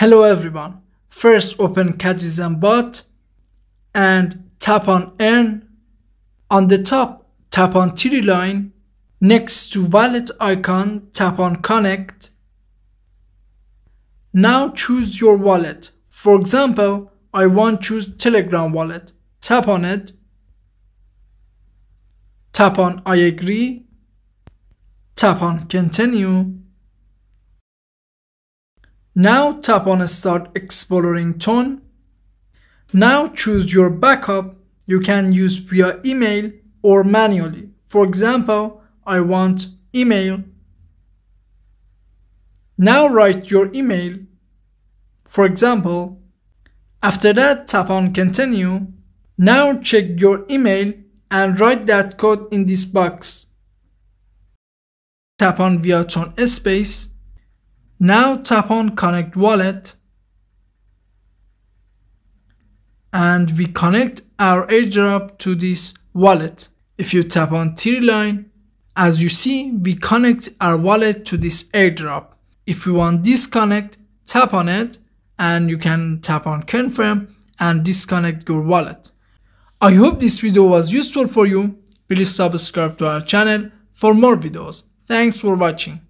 Hello everyone. First open Catizen bot and tap on earn. On the top, tap on three line. Next to wallet icon, tap on connect. Now choose your wallet. For example, I want choose Telegram wallet. Tap on it. Tap on I agree. Tap on continue. Now tap on start exploring TON. Now choose your backup. You can use via email or manually. For example, I want email. Now write your email. For example, after that tap on continue. Now check your email and write that code in this box. Tap on via TON Space. Now tap on connect wallet and we connect our airdrop to this wallet. If you tap on three line, as you see, we connect our wallet to this airdrop. If you want disconnect, tap on it and you can tap on confirm and disconnect your wallet. I hope this video was useful for you. Please subscribe to our channel for more videos. Thanks for watching.